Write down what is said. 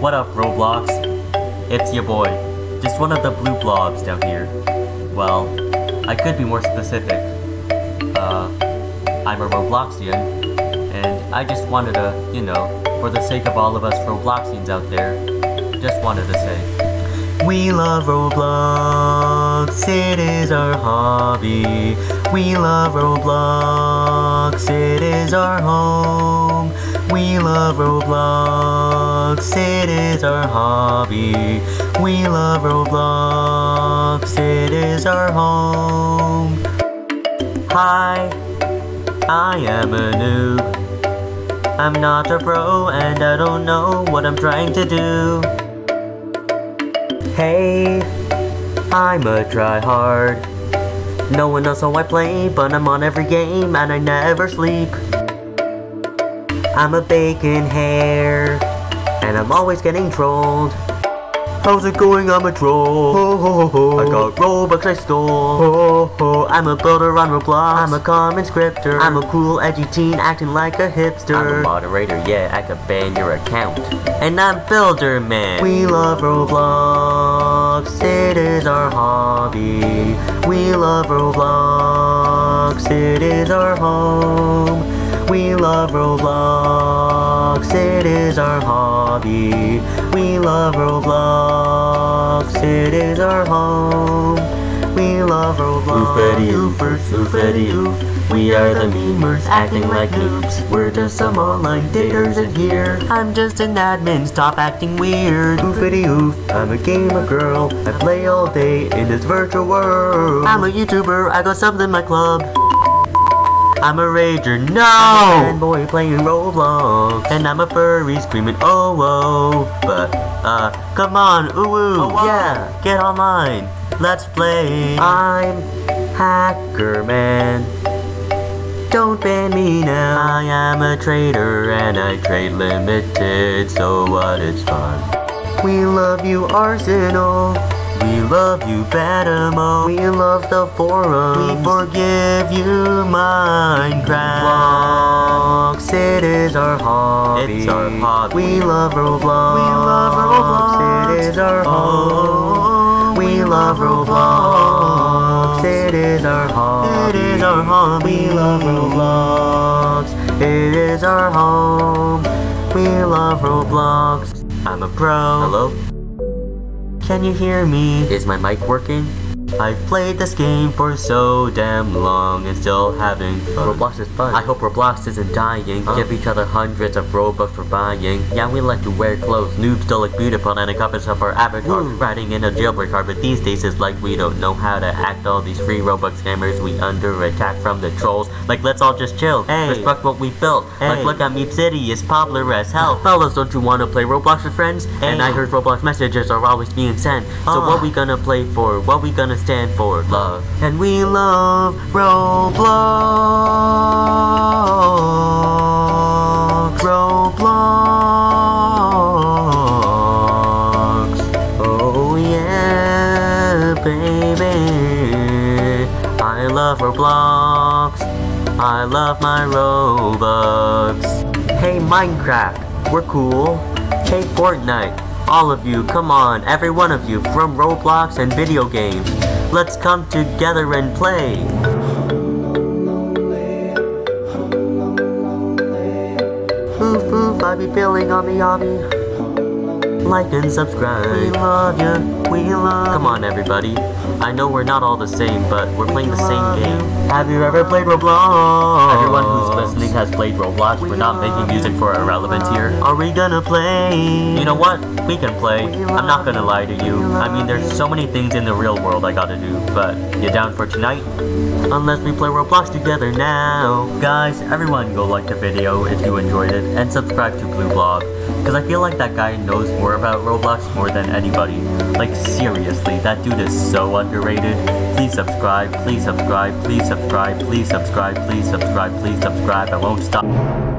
What up, Roblox? It's your boy, just one of the blue blobs down here. Well, I could be more specific. Uh, I'm a Robloxian, and I just wanted to, you know, for the sake of all of us Robloxians out there, just wanted to say. We love Roblox, it is our hobby. We love Roblox, it is our home. We love Roblox, it is our hobby. We love Roblox, it is our home. Hi, I am a noob. I'm not a pro and I don't know what I'm trying to do. Hey, I'm a tryhard. No one knows how I play, but I'm on every game and I never sleep. I'm a bacon hair, and I'm always getting trolled. How's it going? I'm a troll. Ho, ho, ho, I got Robux I stole. Ho, ho, I'm a builder on Roblox. I'm a common scripter. I'm a cool, edgy teen acting like a hipster. I'm a moderator, yeah, I could ban your account. And I'm Builderman. We love Roblox, it is our hobby. We love Roblox, it is our home. We love Roblox, it is our hobby. We love Roblox, it is our home. We love Roblox. Oofity oofers, oofity oof. We are the memers, acting like noobs. We're just some online daters in here. I'm just an admin, stop acting weird. Oofity oof, I'm a gamer girl. I play all day in this virtual world. I'm a YouTuber, I got subs in my club. I'm a rager, no! I'm a boy playing Roblox. And I'm a furry screaming, oh, oh. But, uh, come on, ooh, ooh. Oh, wow. Yeah, get online. Let's play. I'm Hacker Man. Don't ban me now. I am a trader and I trade limited, so what? It's fun. We love you, Arsenal. We love you, Batamo. We love the forum. We forgive you, Minecraft. Roblox, it is our hobby. It's our hobby. We love Roblox. We love Roblox. It is our oh. home. We love Roblox. It is our hobby. It is our home. We love Roblox. It is our home. We love Roblox. I'm a pro. Hello? Can you hear me? Is my mic working? I've played this game for so damn long and still having fun. Roblox is fun. I hope Roblox isn't dying. Huh? Give each other hundreds of Robux for buying. Yeah, we like to wear clothes. Noobs still look beautiful and covers up our avatar. Ooh. Riding in a jailbreak car, but these days it's like we don't know how to act. All these free Robux scammers, we under attack from the trolls. Like, let's all just chill. Hey. Respect what we built. Like, look at MeepCity, it's popular as hell. Fellas, don't you want to play Roblox with friends? And I heard Roblox messages are always being sent. So what we gonna play for? What we gonna stand for? Love. And we love Roblox. Roblox. Oh yeah, baby. I love Roblox. I love my Robux. Hey Minecraft, we're cool. Hey Fortnite, all of you, come on, every one of you from Roblox and video games. Let's come together and play. Oof, I be feeling on the obby. Like and subscribe. We love you. We love. Come on, everybody. I know we're not all the same, but we're playing the same game. Have you ever played Roblox? Everyone who's listening has played Roblox. We're not making music for irrelevant here. Are we gonna play? You know what? We can play. I'm not gonna lie to you. I mean, there's so many things in the real world I gotta do, but you down for tonight? Unless we play Roblox together now. Guys, everyone go like the video if you enjoyed it, and subscribe to Blue Blob. Because I feel like that guy knows more about Roblox more than anybody. Like, seriously, that dude is so underrated. Please subscribe, please subscribe, please subscribe, please subscribe, please subscribe, please subscribe. I won't stop.